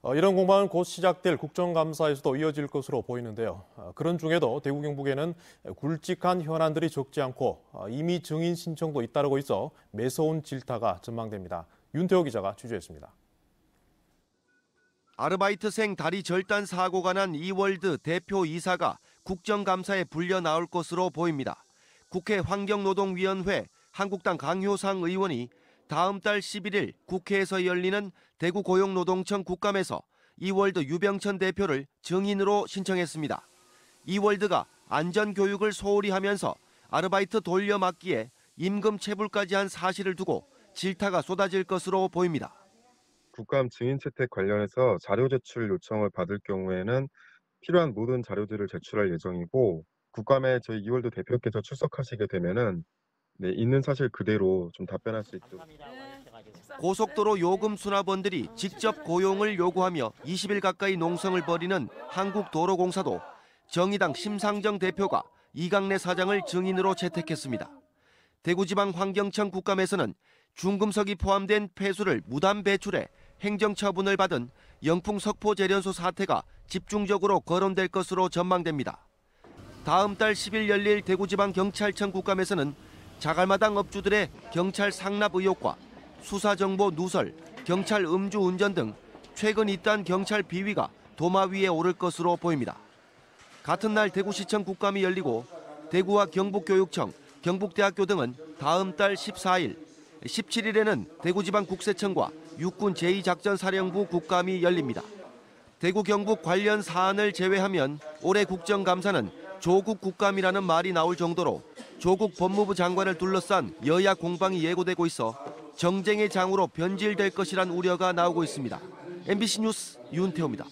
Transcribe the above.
어, 이런 공방은 곧 시작될 국정감사에서도 이어질 것으로 보이는데요. 어, 그런 중에도 대구 경북에는 굵직한 현안들이 적지 않고 어, 이미 증인 신청도 잇따르고 있어 매서운 질타가 전망됩니다. 윤태호 기자가 취재했습니다. 아르바이트생 다리 절단 사고가 난 이월드 대표 이사가 국정감사에 불려 나올 것으로 보입니다. 국회 환경노동위원회 한국당 강효상 의원이 다음 달 11일 국회에서 열리는 대구 고용노동청 국감에서 이월드 유병천 대표를 증인으로 신청했습니다. 이월드가 안전교육을 소홀히 하면서 아르바이트 돌려막기에 임금 체불까지 한 사실을 두고 질타가 쏟아질 것으로 보입니다. 국감 증인 채택 관련해서 자료 제출 요청을 받을 경우에는 필요한 모든 자료들을 제출할 예정이고 국감에 저희 이월드 대표께서 출석하시게 되면은 네, 있는 사실 그대로 좀 답변할 수 있도록 고속도로 요금 수납원들이 직접 고용을 요구하며 20일 가까이 농성을 벌이는 한국도로공사도 정의당 심상정 대표가 이강래 사장을 증인으로 채택했습니다. 대구지방환경청 국감에서는 중금속이 포함된 폐수를 무단 배출해 행정처분을 받은 영풍 석포 재련소 사태가 집중적으로 거론될 것으로 전망됩니다. 다음 달 10일 열릴 대구지방경찰청 국감에서는 자갈마당 업주들의 경찰 상납 의혹과 수사정보 누설, 경찰 음주운전 등 최근 잇단 경찰 비위가 도마 위에 오를 것으로 보입니다. 같은 날 대구시청 국감이 열리고 대구와 경북교육청, 경북대학교 등은 다음 달 14일, 17일에는 대구지방국세청과 육군 제2작전사령부 국감이 열립니다. 대구 경북 관련 사안을 제외하면 올해 국정감사는 조국 국감이라는 말이 나올 정도로 조국 법무부 장관을 둘러싼 여야 공방이 예고되고 있어 정쟁의 장으로 변질될 것이란 우려가 나오고 있습니다. MBC 뉴스 윤태호입니다.